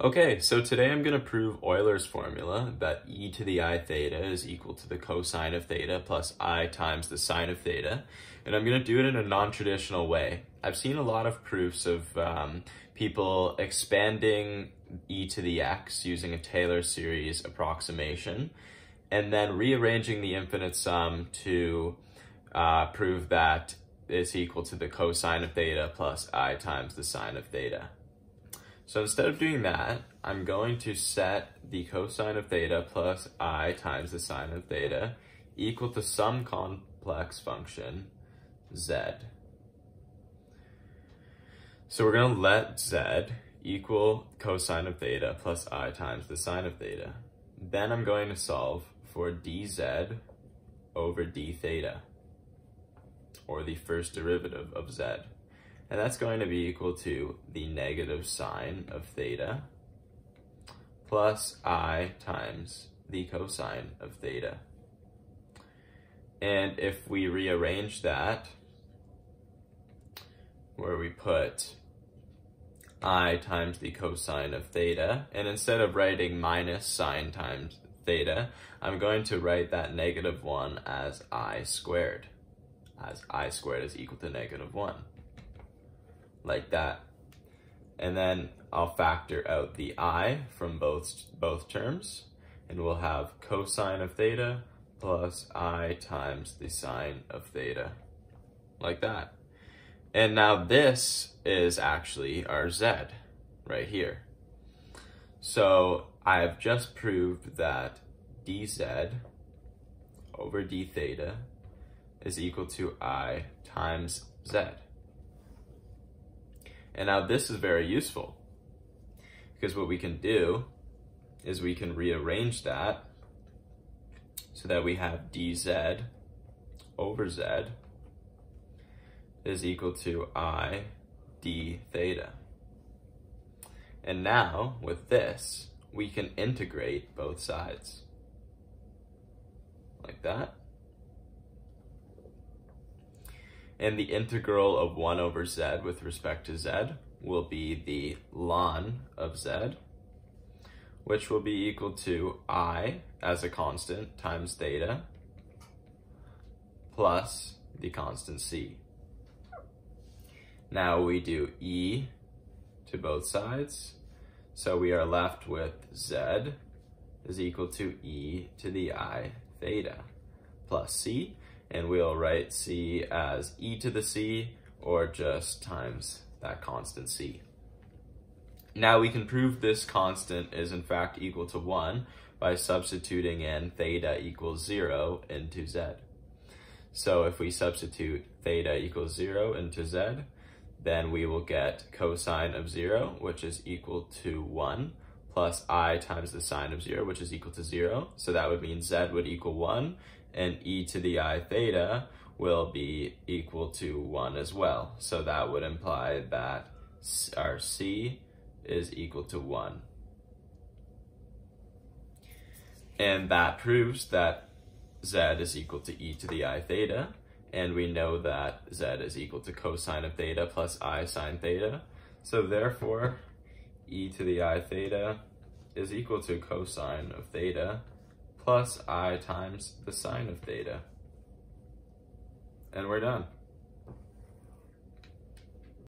Okay, so today I'm going to prove Euler's formula that e to the i theta is equal to the cosine of theta plus i times the sine of theta. And I'm going to do it in a non-traditional way. I've seen a lot of proofs of um, people expanding e to the x using a Taylor series approximation and then rearranging the infinite sum to uh, prove that it's equal to the cosine of theta plus i times the sine of theta. So instead of doing that, I'm going to set the cosine of theta plus i times the sine of theta equal to some complex function z. So we're going to let z equal cosine of theta plus i times the sine of theta. Then I'm going to solve for dz over d theta, or the first derivative of z. And that's going to be equal to the negative sine of theta plus i times the cosine of theta. And if we rearrange that, where we put i times the cosine of theta, and instead of writing minus sine times theta, I'm going to write that negative 1 as i squared, as i squared is equal to negative 1 like that. And then I'll factor out the i from both, both terms, and we'll have cosine of theta plus i times the sine of theta, like that. And now this is actually our z right here. So I've just proved that dz over d theta is equal to i times z. And now this is very useful because what we can do is we can rearrange that so that we have dz over z is equal to i d theta. And now with this, we can integrate both sides like that. And the integral of 1 over z with respect to z will be the ln of z, which will be equal to i as a constant times theta plus the constant c. Now we do e to both sides, so we are left with z is equal to e to the i theta plus c, and we'll write c as e to the c or just times that constant c. Now we can prove this constant is in fact equal to 1 by substituting in theta equals 0 into z. So if we substitute theta equals 0 into z, then we will get cosine of 0, which is equal to 1, plus i times the sine of 0, which is equal to 0. So that would mean z would equal 1, and e to the i theta will be equal to 1 as well. So that would imply that our c is equal to 1. And that proves that z is equal to e to the i theta, and we know that z is equal to cosine of theta plus i sine theta. So therefore, e to the i theta is equal to cosine of theta plus i times the sine of theta. And we're done.